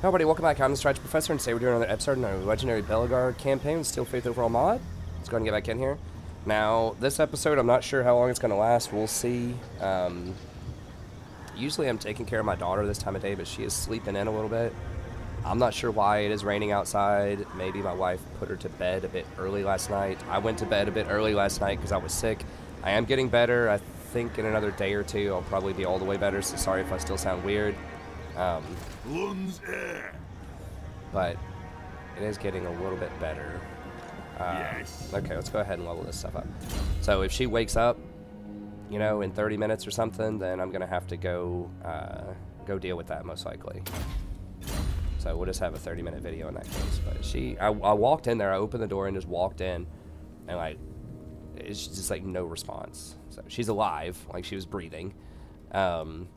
Hello everybody, welcome back. I'm the Strategy Professor, and today we're doing another episode in our Legendary Belegar campaign with Steel Faith Overhaul mod. Let's go ahead and get back in here. Now, this episode, I'm not sure how long it's going to last. We'll see. Um, usually I'm taking care of my daughter this time of day, but she is sleeping in a little bit. I'm not sure why it is raining outside. Maybe my wife put her to bed a bit early last night. I went to bed a bit early last night because I was sick. I am getting better. I think in another day or two I'll probably be all the way better, so sorry if I still sound weird. Um, but it is getting a little bit better. Uh, Yes. Okay, let's go ahead and level this stuff up. So if she wakes up, you know, in 30 minutes or something, then I'm gonna have to go uh, go deal with that most likely. So we'll just have a 30 minute video in that case. But she, I, I walked in there, I opened the door and just walked in, and like, it's just like no response. So she's alive, like she was breathing, um,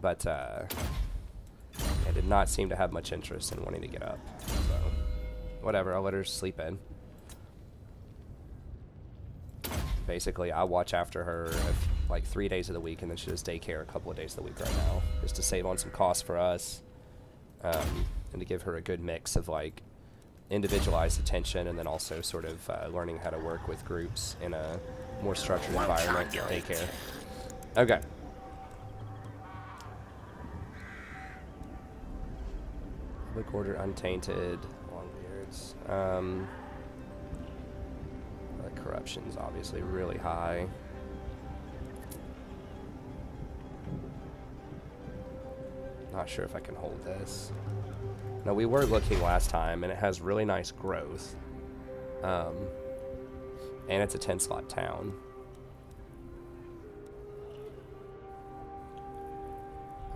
but uh, I did not seem to have much interest in wanting to get up. So whatever, I'll let her sleep in. Basically, I watch after her if, like three days of the week, and then she does daycare a couple of days of the week right now, just to save on some costs for us, um, and to give her a good mix of like individualized attention, and then also sort of uh, learning how to work with groups in a more structured environment, daycare. Okay. Public order untainted, Longbeards. Um, the corruption's obviously really high. Not sure if I can hold this. No, we were looking last time, and it has really nice growth. Um, and it's a 10 slot town.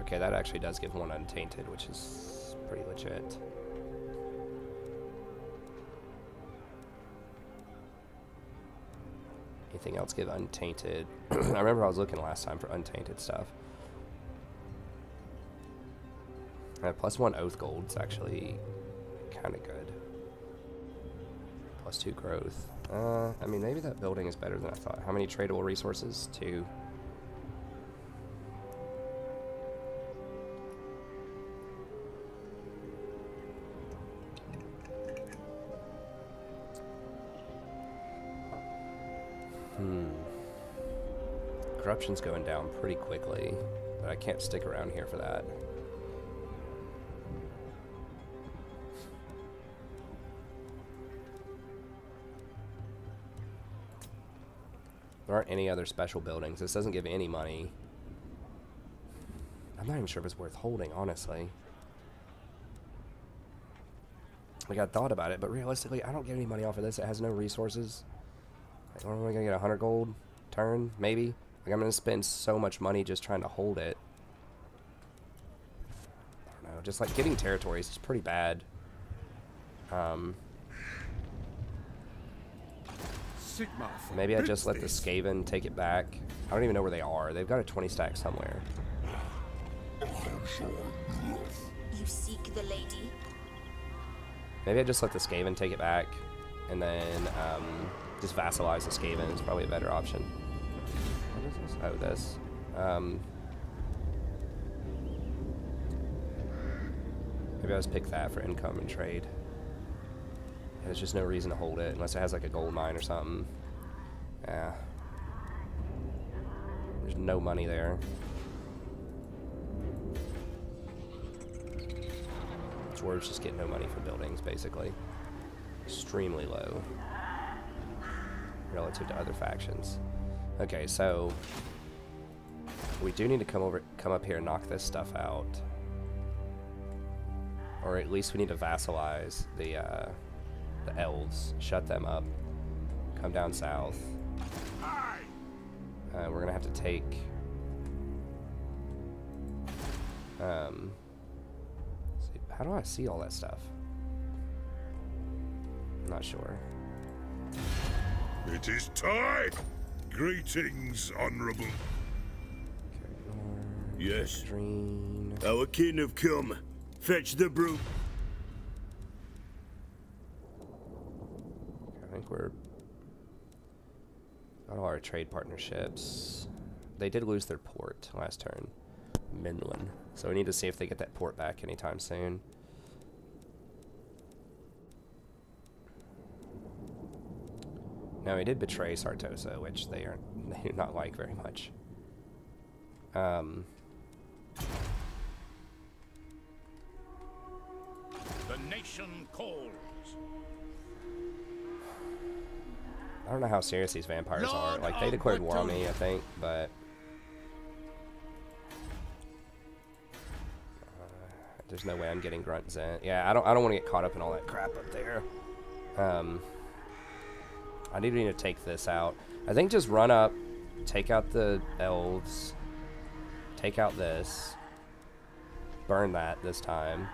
Okay, that actually does give one untainted, which is pretty legit. Anything else give untainted? I remember I was looking last time for untainted stuff. Uh, plus one oath gold's actually kind of good. Plus two growth. Uh, I mean, maybe that building is better than I thought. How many tradable resources? Two. Corruption's going down pretty quickly, but I can't stick around here for that. There aren't any other special buildings. This doesn't give any money. I'm not even sure if it's worth holding, honestly. Like, I thought about it, but realistically, I don't get any money off of this. It has no resources. Like, what am I gonna get? A hundred gold turn, maybe. Like, I'm gonna spend so much money just trying to hold it. I don't know. Just like getting territories is pretty bad. Um, Sigma maybe I just let the business. Skaven take it back. I don't even know where they are. They've got a 20 stack somewhere. You seek the lady? Maybe I just let the Skaven take it back, and then um, just vassalize the Skaven is probably a better option. Oh, this. Um, maybe I'll just pick that for income and trade. There's just no reason to hold it unless it has like a gold mine or something. Yeah. There's no money there. Dwarves just get no money for buildings, basically. Extremely low. Relative to other factions. Okay, so... We do need to come over, come up here and knock this stuff out. Or at least we need to vassalize the, uh, the elves. Shut them up. Come down south. Uh, we're gonna have to take... Um... See, how do I see all that stuff? I'm not sure. It is time. Greetings, honorable. Okay, Yes. Um, Green. Our kin have come. Fetch the brew. I think we're got all our trade partnerships. They did lose their port last turn. Middenland. So we need to see if they get that port back anytime soon. Now he did betray Sartosa, which they are they do not like very much. Um, The nation calls. I don't know how serious these vampires are. Like they declared war on me, I think, but uh, there's no way I'm getting grunt Zent. Yeah, I don't. I don't want to get caught up in all that crap up there. Um, I need to take this out. I think just run up, take out the elves, take out this, burn that this time.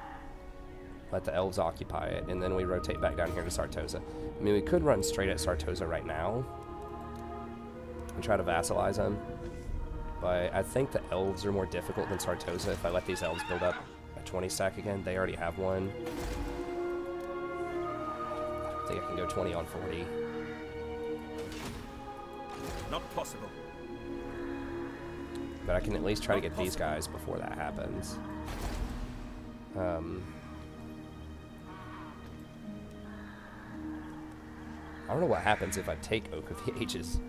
Let the elves occupy it, and then we rotate back down here to Sartosa. I mean, we could run straight at Sartosa right now and try to vassalize them, but I think the elves are more difficult than Sartosa. If I let these elves build up a 20 stack again, they already have one. I think I can go 20 on 40. Not possible. But I can at least try to get these guys before that happens. Um, I don't know what happens if I take Oak of the Ages.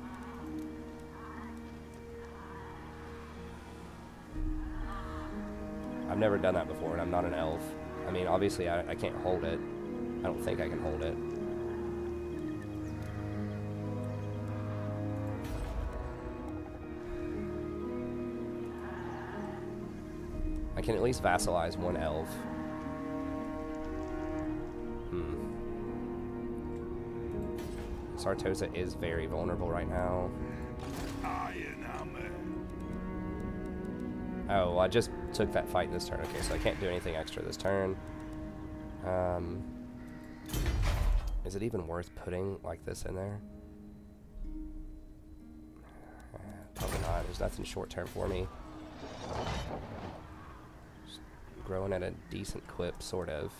I've never done that before, and I'm not an elf. I mean, obviously, I, I can't hold it. I don't think I can hold it. Can at least vassalize one elf. Hmm. Sartosa is very vulnerable right now. Oh, well, I just took that fight this turn. Okay, so I can't do anything extra this turn. Um, is it even worth putting like this in there? Uh, Probably not. There's nothing short term for me. Just growing at a decent clip, sort of.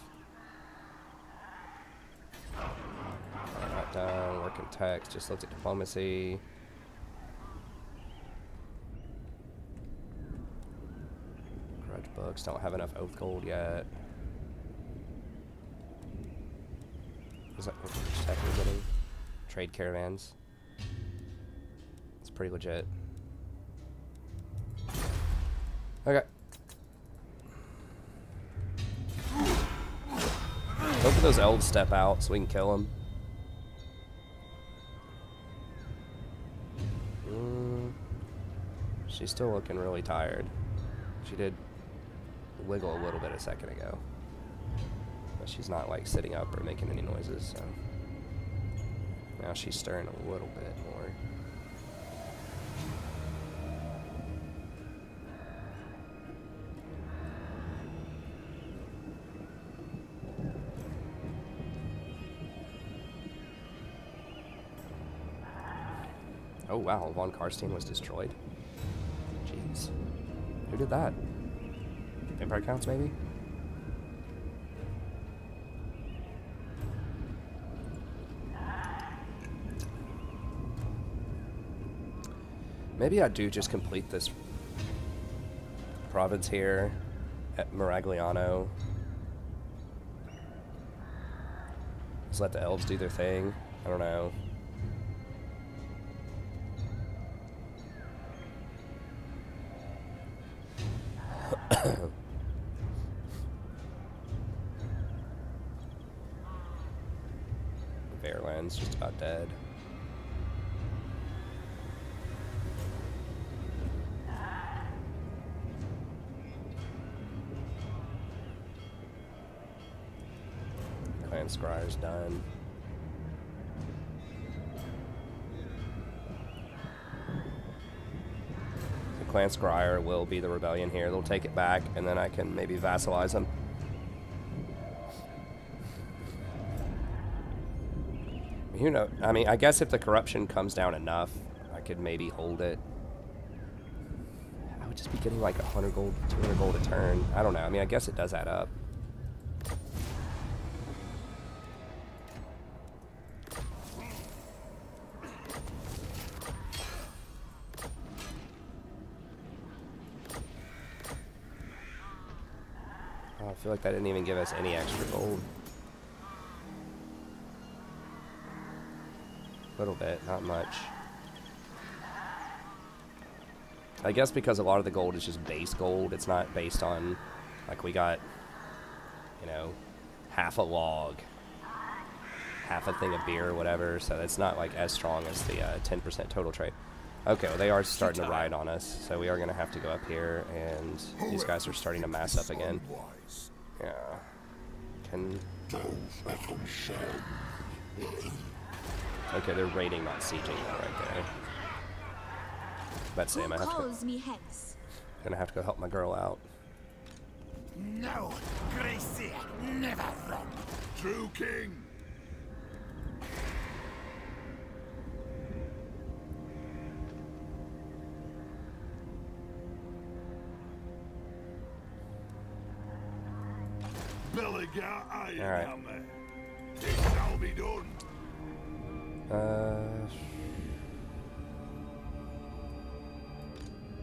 Not done. Working text. Just looked at diplomacy. Grudge books. Don't have enough oath gold yet. Is that what we're getting? Trade caravans. It's pretty legit. Okay. Hope those elves step out so we can kill them. Mm, she's still looking really tired. She did wiggle a little bit a second ago. But she's not like sitting up or making any noises, so. Now she's stirring a little bit wow, Von Karstein was destroyed. Jeez. Who did that? Vampire Counts, maybe? Maybe I do just complete this province here at Miragliano. Just let the elves do their thing. I don't know. About dead. Clan Skryre's done. The Clan Skryre will be the rebellion here. They'll take it back, and then I can maybe vassalize them. You know, I mean, I guess if the corruption comes down enough, I could maybe hold it. I would just be getting like 100 gold, 200 gold a turn. I don't know. I mean, I guess it does add up. Oh, I feel like that didn't even give us any extra gold. Little bit, not much. I guess because a lot of the gold is just base gold, it's not based on, like we got, you know, half a log, half a thing of beer or whatever, so it's not like as strong as the 10% uh, total trade. Okay, well, they are starting to ride on us, so we are going to have to go up here, and these guys are starting to mass up again. Yeah. Can... Okay, they're raiding, not sieging right there. But Sam, I have to... Me hence? Gonna have to go help my girl out. No, Gracie, never run. True king. All right. Uh.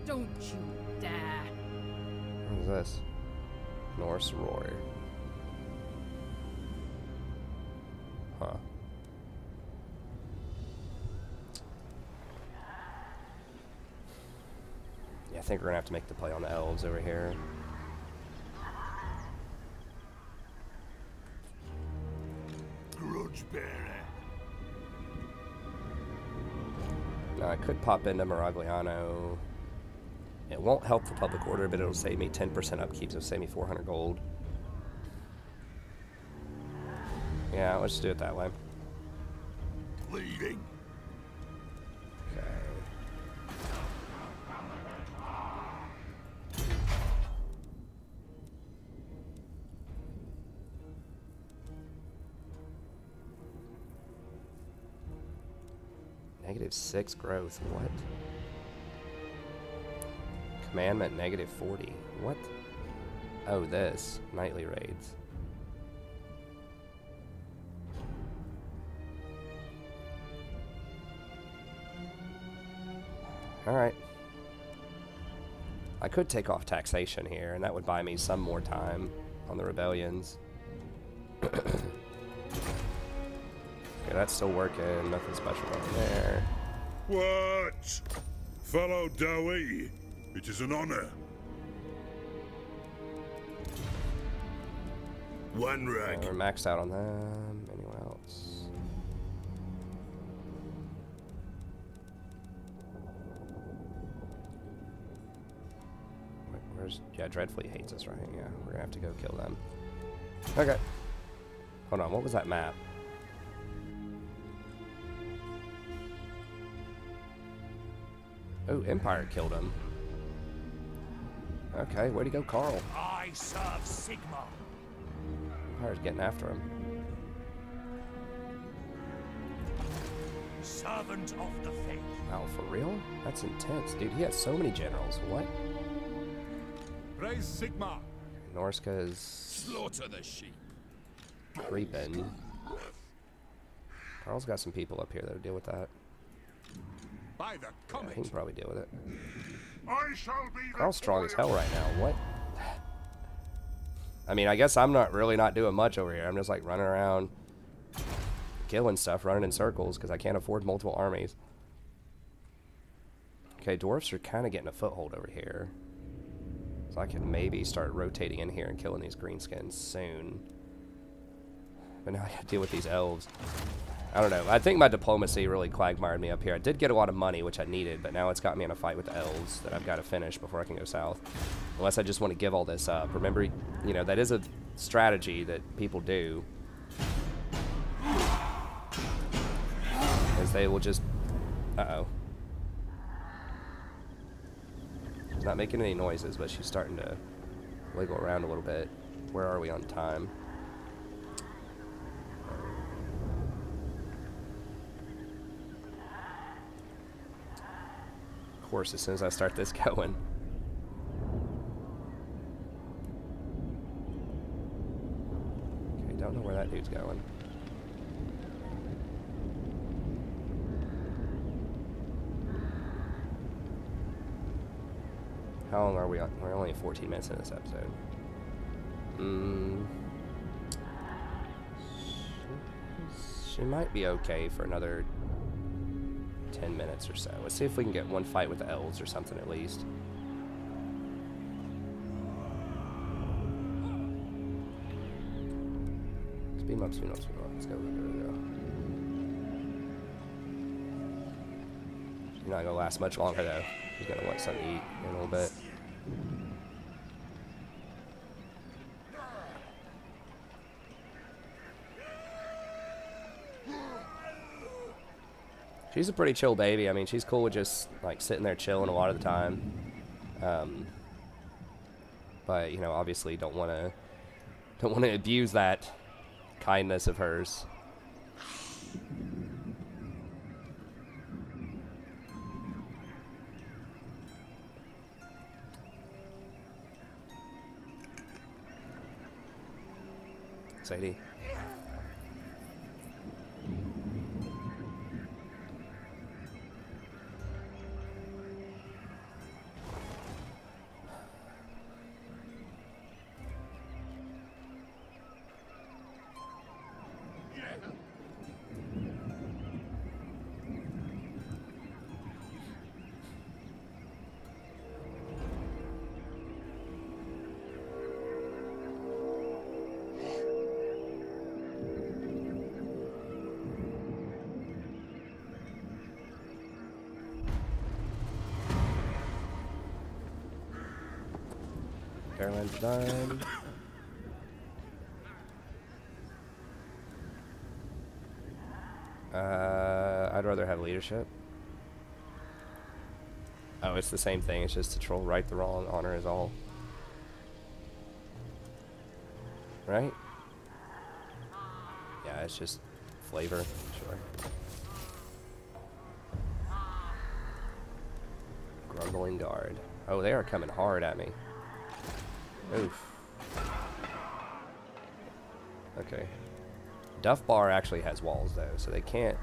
Don't you dare. What is this? Norse Roar. Huh. Yeah, I think we're gonna have to make the play on the elves over here. Grudge I could pop into Miragliano. It won't help the public order, but it'll save me 10% upkeep, so save me 400 gold. Yeah, let's do it that way. Leading. Negative 6 growth, what? Commandment negative 40. What? Oh, this. Nightly raids. Alright. I could take off taxation here, and that would buy me some more time on the rebellions. That's still working. Nothing special on there. What? Fellow Dawi, it is an honor. One rag. We're maxed out on them. Anyone else? where's... Yeah, Dreadfully hates us, right? Yeah, we're gonna have to go kill them. Okay. Hold on, what was that map? Oh, Empire killed him. Okay, where'd he go, Karl? I serve Sigmar. Empire's getting after him. Servant of the faith. Wow, for real? That's intense. Dude, he has so many generals. What? Praise Sigmar. Norsca is Slaughter the sheep. creeping. Karl's got some people up here that'll deal with that. By the Yeah, he can probably deal with it. I shall be Karl's strong as hell right now. What? I mean, I guess I'm not really not doing much over here. I'm just like running around, killing stuff, running in circles because I can't afford multiple armies. Okay, dwarfs are kind of getting a foothold over here. So I can maybe start rotating in here and killing these greenskins soon. But now I gotta deal with these elves. I don't know. I think my diplomacy really quagmired me up here. I did get a lot of money, which I needed, but now it's got me in a fight with elves that I've got to finish before I can go south. Unless I just want to give all this up. Remember, you know, that is a strategy that people do. Is they will just... Uh-oh. She's not making any noises, but she's starting to wiggle around a little bit. Where are we on time? Course, as soon as I start this going. Okay, don't know where that dude's going. How long are we on? We're only 14 minutes in this episode. Mm. She might be okay for another 10 minutes or so. Let's see if we can get one fight with the elves or something at least. Speed up, speed up, speed up. Let's go, go, go, go. She's not gonna last much longer though. She's gonna want something to eat in a little bit. She's a pretty chill baby. I mean, she's cool with just like sitting there chilling a lot of the time. Um, but you know, obviously, don't want to don't want to abuse that kindness of hers. Sadie. Done. Uh, I'd rather have leadership. Oh, it's the same thing. It's just to troll right the wrong. Honor is all. Right? Yeah, it's just flavor. Sure. Grumbling guard. Oh, they are coming hard at me. Oof. Okay. Duff Bar actually has walls though, so they can't...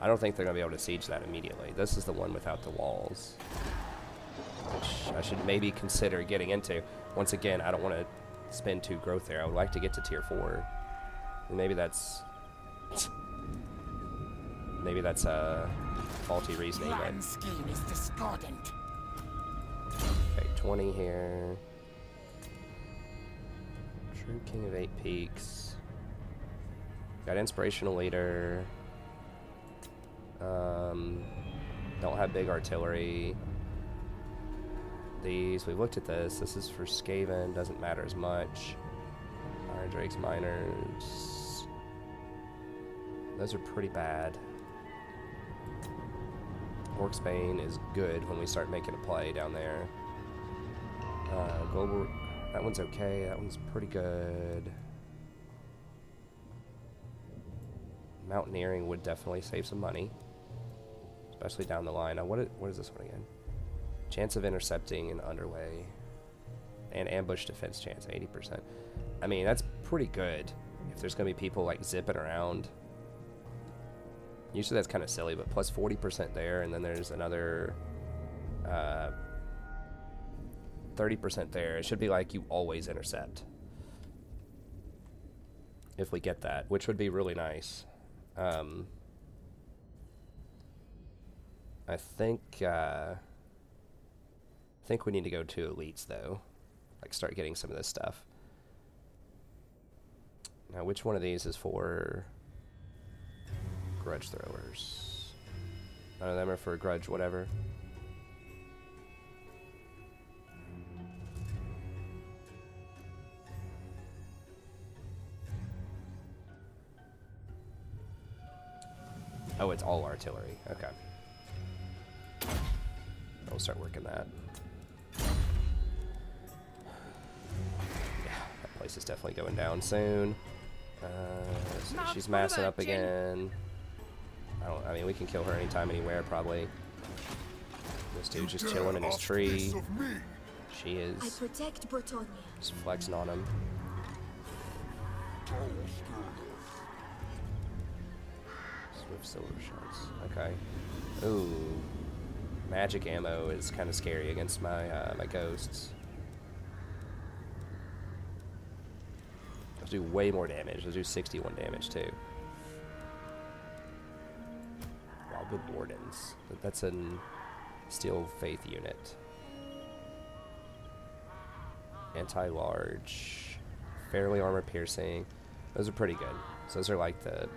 I don't think they're going to be able to siege that immediately. This is the one without the walls. Which I should maybe consider getting into. Once again, I don't want to spend two growth there. I would like to get to tier 4. And maybe that's... Maybe that's a faulty reasoning, but... Okay, 20 here. True King of Eight Peaks. Got Inspirational Leader. Um, don't have big artillery. These, we've looked at this. This is for Skaven, doesn't matter as much. Iron Drakes, Miners. Those are pretty bad. Orcsbane is good when we start making a play down there. Uh, global, that one's okay. That one's pretty good. Mountaineering would definitely save some money, especially down the line. Now, what is, what is this one again? Chance of intercepting and underway, and ambush defense chance 80%. I mean, that's pretty good. If there's gonna be people like zipping around, usually that's kind of silly, but plus 40% there, and then there's another. Uh, 30% there. It should be like you always intercept. If we get that, which would be really nice. Um, I think uh, I think we need to go to elites though, like start getting some of this stuff. Now, which one of these is for grudge throwers? None of them are for grudge, whatever. Oh, it's all artillery. Okay. I'll start working that. Yeah, that place is definitely going down soon. Uh, so she's massing up again. I don't. I mean, we can kill her anytime, anywhere, probably. This dude's just chilling in his tree. She I is protect Bretonnia. just flexing on him. Swiftshiver Shards. Okay. Ooh. Magic ammo is kind of scary against my uh, my ghosts. Those do way more damage. Those do 61 damage too. Wildwood Wardens. That's an Steel Faith unit. Anti-large. Fairly armor piercing. Those are pretty good. So those are like the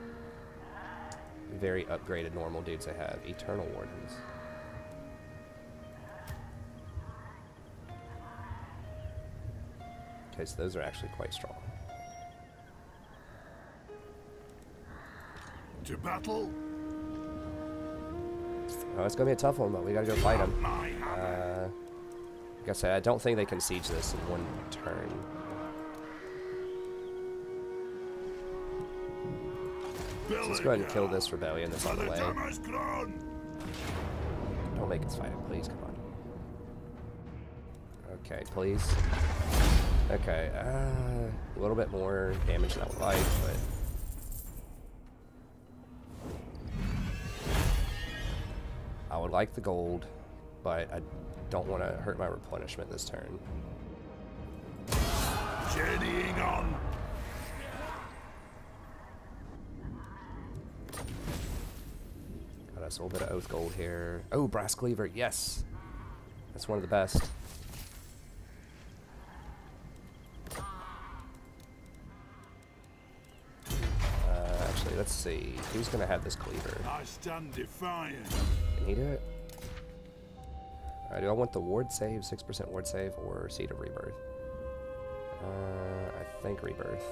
very upgraded normal dudes I have. Eternal Wardens. Okay, so those are actually quite strong. To battle? Oh, it's gonna be a tough one, but we gotta go fight them. Uh, like I said, I don't think they can siege this in one turn. So let's go ahead and kill this rebellion that's on the way. Don't make us fight it, please. Come on. Okay, please. Okay, uh, a little bit more damage than I would like, but. I would like the gold, but I don't want to hurt my replenishment this turn. Journeying on. A little bit of oath gold here. Oh, brass cleaver, yes! That's one of the best. Uh, actually, let's see. Who's gonna have this cleaver? I stand defiant. Can he do it? Alright, do I want the ward save, 6% ward save, or Seed of Rebirth? Uh, I think Rebirth.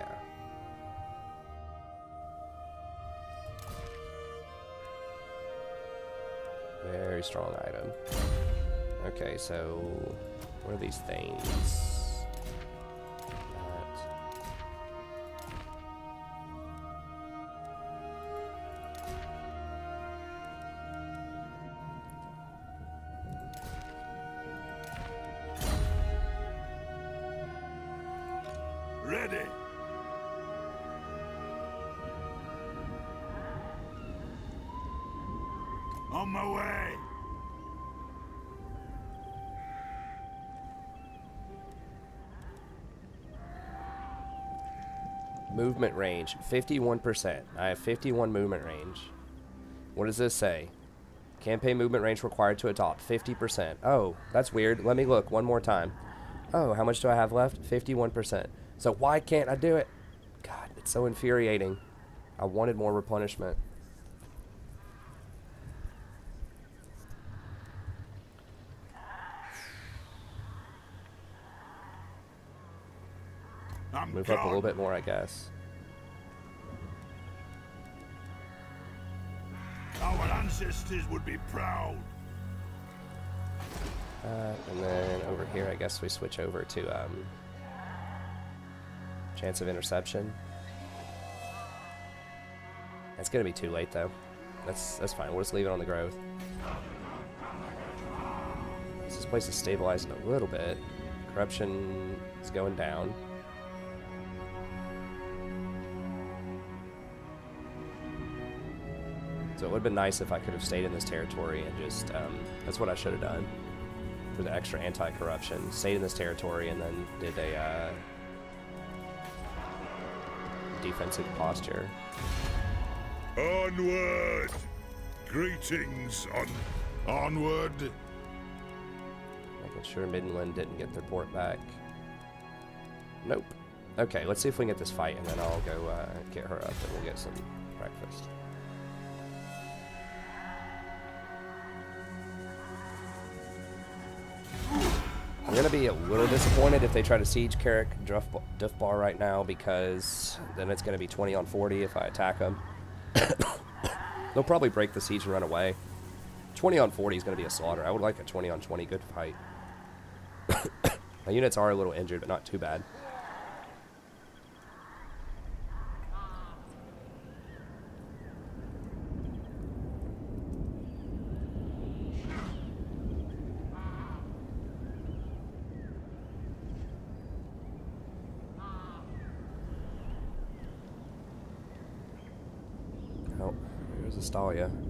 Yeah. Very strong item. Okay, so what are these things? Movement range, 51%. I have 51 movement range. What does this say? Campaign movement range required to adopt, 50%. Oh, that's weird. Let me look one more time. Oh, how much do I have left? 51%. So why can't I do it? God, it's so infuriating. I wanted more replenishment. Move up a little bit more, I guess. Ancestors would be proud. Uh, and then over here, I guess we switch over to um, chance of interception. It's gonna be too late though. That's that's fine. We'll just leave it on the growth. This place is stabilizing a little bit. Corruption is going down. Would have been nice if I could have stayed in this territory and just, um, that's what I should have done for the extra anti-corruption. Stayed in this territory and then did a uh, defensive posture. Onward. Greetings on. Onward. Making sure Middenland didn't get their port back. Nope. Okay, let's see if we can get this fight and then I'll go uh, get her up and we'll get some breakfast. I'm gonna be a little disappointed if they try to siege Carrick Duff, Duff Bar right now because then it's gonna be 20 on 40 if I attack them. They'll probably break the siege and run away. 20 on 40 is gonna be a slaughter. I would like a 20 on 20 good fight. My units are a little injured, but not too bad. Oh,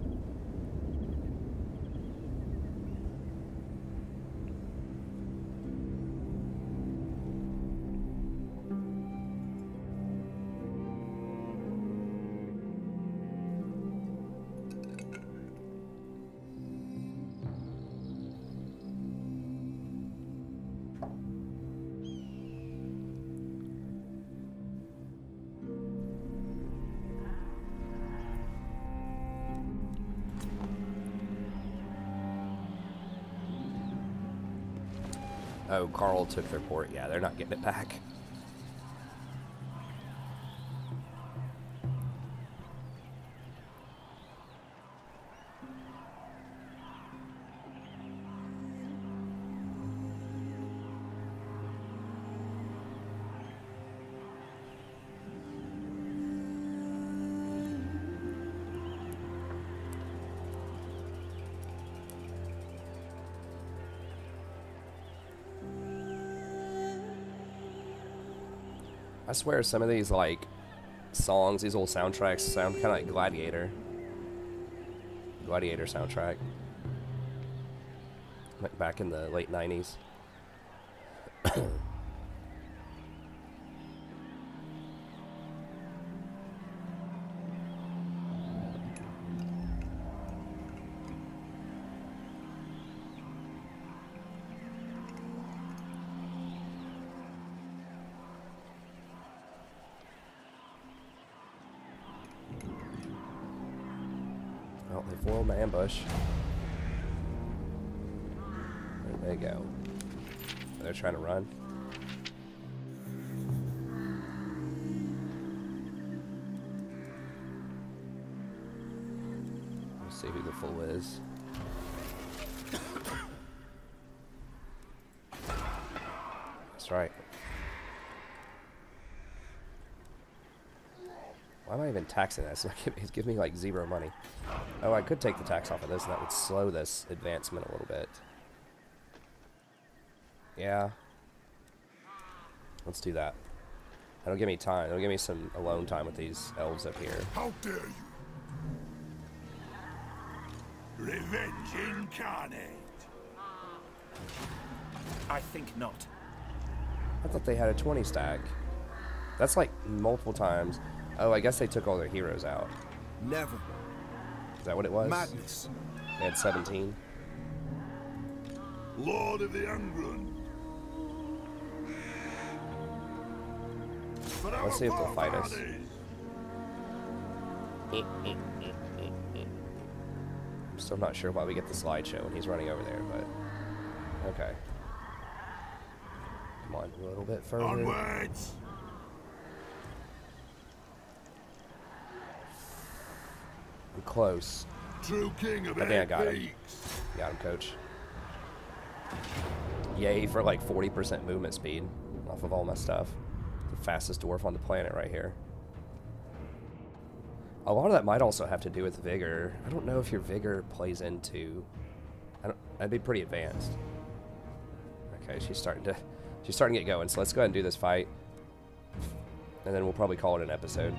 Oh, Karl took their port. Yeah, they're not getting it back. Swear some of these like songs, these old soundtracks sound kind of like Gladiator. Gladiator soundtrack. Like back in the late 90s. Well, they foiled my ambush. There they go. They're trying to run. Let's see who the fool is. That's right. Why am I even taxing this? It's giving me like zero money. Oh, I could take the tax off of this, and that would slow this advancement a little bit. Yeah. Let's do that. That'll give me time. That'll give me some alone time with these elves up here. How dare you? Revenge incarnate. I think not. I thought they had a 20 stack. That's like multiple times. Oh, I guess they took all their heroes out. Never. Is that what it was? Madness. They had 17. Lord of the Angron. Let's see if they'll fight us. I'm still not sure why we get the slideshow when he's running over there, but okay. Come on, a little bit further. Onwards. I'm close. True king of I think I got him. Got him, coach. Yay for like 40% movement speed off of all my stuff. The fastest dwarf on the planet right here. A lot of that might also have to do with vigor. I don't know if your vigor plays into. I don't. That'd be pretty advanced. Okay, she's starting to. She's starting to get going. So let's go ahead and do this fight, and then we'll probably call it an episode.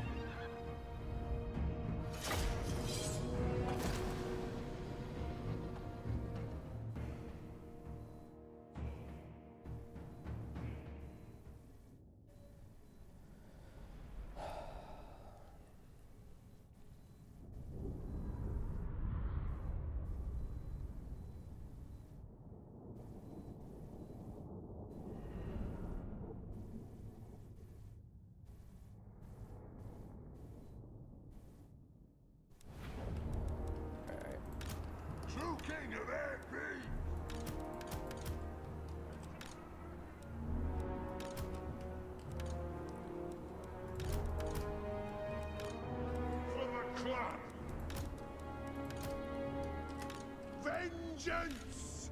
Vengeance.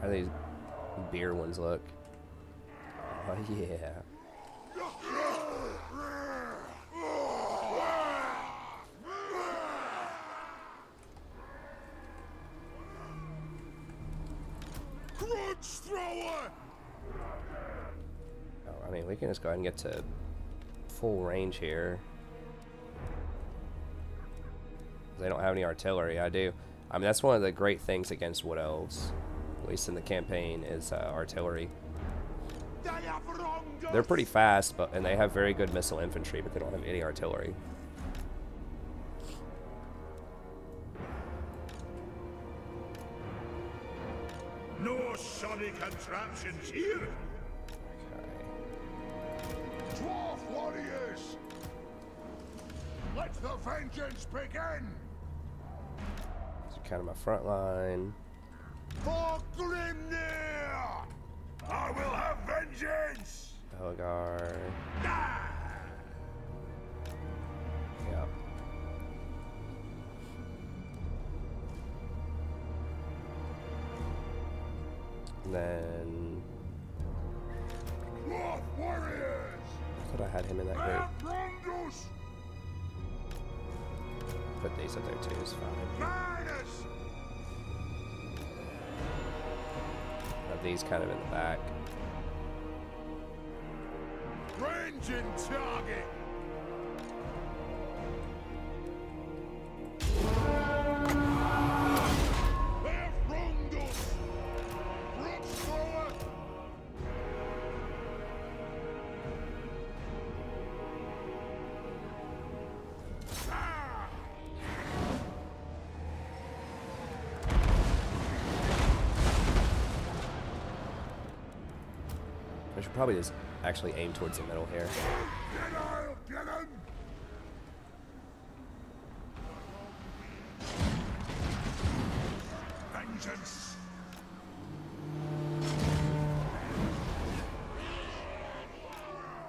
How do these beer ones look? Oh yeah. Grudge thrower. Oh, I mean, we can just go ahead and get to full range here. They don't have any artillery. I do. I mean, that's one of the great things against Wood Elves, at least in the campaign, is uh, artillery. They have wronged us. They're pretty fast, but and they have very good missile infantry, but they don't have any artillery. No shoddy contraptions here. Okay. Dwarf warriors. Let the vengeance begin. Kind of my front line. For Grimnir. Belegar. Yep. And then warriors! I thought I had him in that group. Put these up there too, it's fine. Have these kind of in the back. Target! I should probably just actually aim towards the middle here. Get 'em! Vengeance!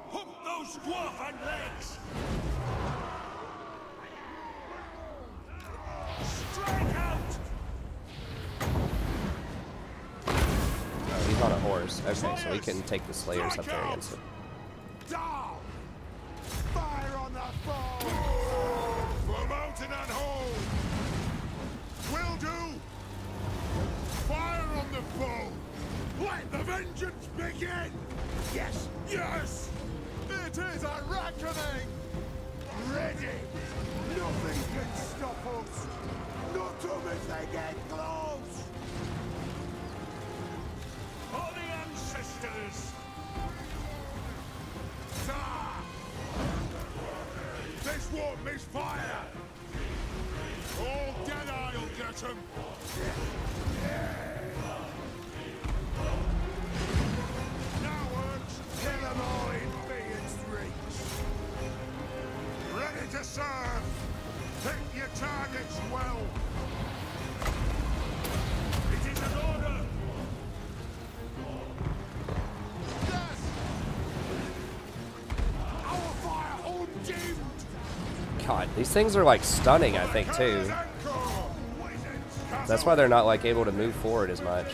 Hump those dwarf legs! Okay, so he can take the Slayers up there against. Down! Fire on the foe! Mountain and hold! Will do! Fire on the foe! Let the vengeance begin! Yes! Yes! It is a reckoning! Ready! Nothing can stop us! Not them if they get close! Eye'll get 'em! Cowards, kill 'em all in reach! Ready to serve! Pick your targets well! It is an order! Yes! Our fire undimmed! God, these things are like stunning, I think, too. That's why they're not like able to move forward as much.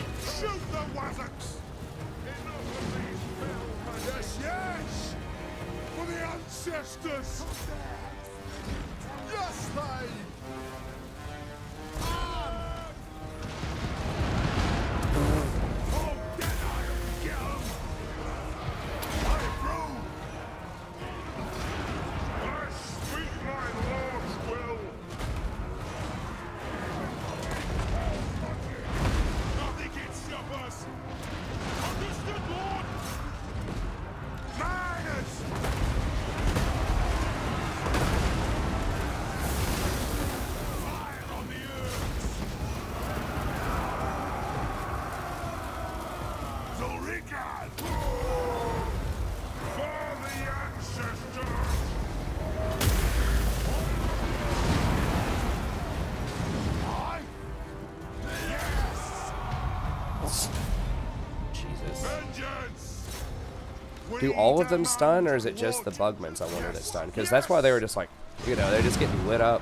Do all of them stun, or is it just the Bugmans I wonder that stun? Because that's why they were just like, you know, they're just getting lit up.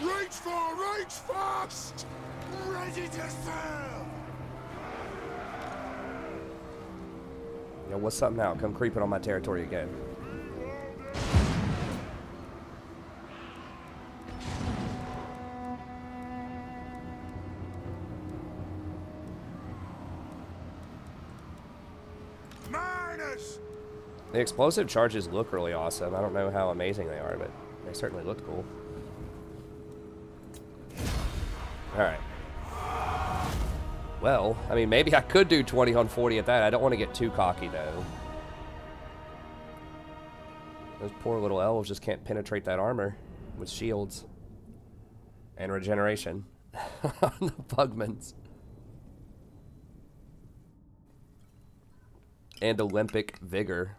Reach for, reach fast! Ready to serve! You know, what's up now? Come creeping on my territory again. The explosive charges look really awesome. I don't know how amazing they are, but they certainly look cool. Alright. Well, I mean, maybe I could do 20 on 40 at that. I don't want to get too cocky, though. Those poor little elves just can't penetrate that armor with shields. And regeneration. the Bugmans. And Olympic Vigor.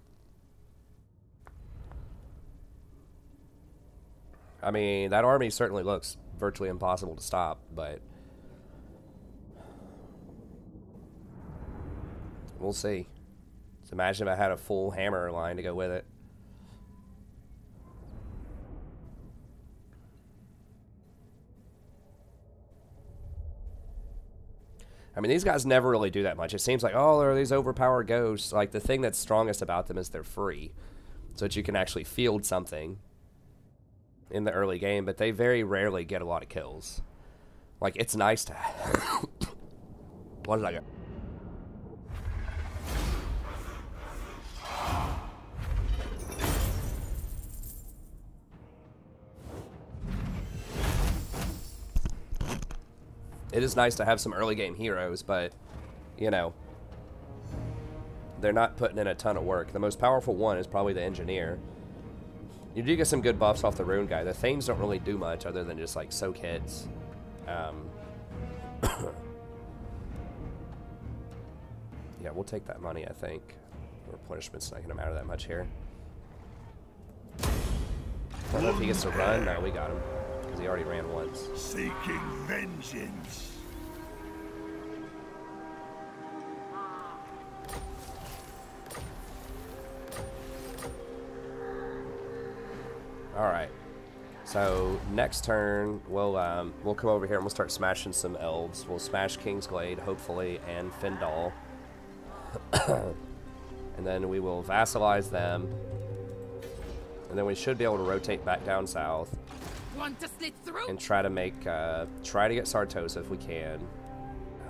I mean, that army certainly looks virtually impossible to stop, but we'll see. imagine if I had a full hammer line to go with it. I mean, these guys never really do that much. It seems like, oh, there are these overpowered ghosts. Like, the thing that's strongest about them is they're free. So that you can actually field something in the early game, but they very rarely get a lot of kills. Like, it's nice to have. what did I get? It is nice to have some early game heroes, but, you know, they're not putting in a ton of work. The most powerful one is probably the engineer. You do get some good buffs off the rune guy. The Thanes don't really do much other than just like soak hits. Um, yeah, we'll take that money, I think. Replenishment's not gonna matter that much here. I don't know if he gets to run. No, we got him. Because he already ran once. Seeking vengeance. All right. So next turn, we'll um, we'll come over here and we'll start smashing some elves. We'll smash Kingsglade, hopefully, and Findal. and then we will vassalize them. And then we should be able to rotate back down south Want to slit through? and try to make uh, try to get Sartosa if we can.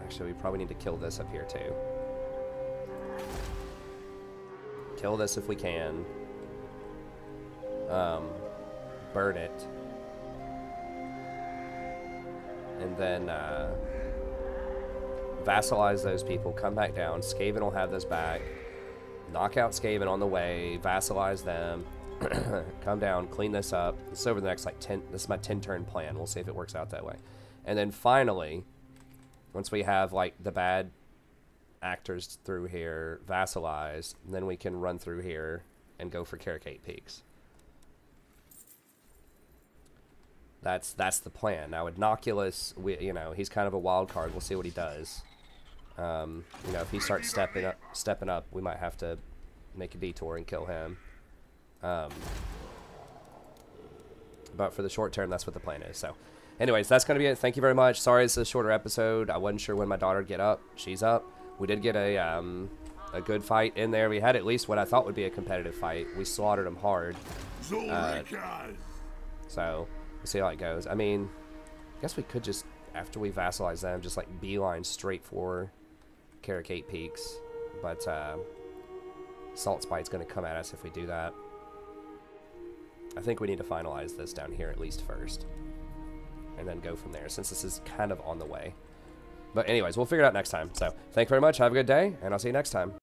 Actually, we probably need to kill this up here too. Kill this if we can. Um, burn it. And then uh, vassalize those people, come back down. Skaven will have this back. Knock out Skaven on the way, vassalize them, come down, clean this up. This is over the next like 10, this is my 10 turn plan. We'll see if it works out that way. And then finally, once we have like the bad actors through here vassalized, then we can run through here and go for Karak Eight Peaks. That's that's the plan. Now Inoculus, we you know he's kind of a wild card. We'll see what he does. Um, you know if he starts stepping up, stepping up, we might have to make a detour and kill him. Um, but for the short term, that's what the plan is. So, anyways, that's gonna be it. Thank you very much. Sorry it's a shorter episode. I wasn't sure when my daughter would get up. She's up. We did get a um, a good fight in there. We had at least what I thought would be a competitive fight. We slaughtered him hard. Zulrikas. So we'll see how it goes. I mean, I guess we could just after we vassalize them, just like beeline straight for Karak Eight Peaks. But uh, Salt Spite's going to come at us if we do that. I think we need to finalize this down here at least first. And then go from there, since this is kind of on the way. But anyways, we'll figure it out next time. So, thank you very much. Have a good day, and I'll see you next time.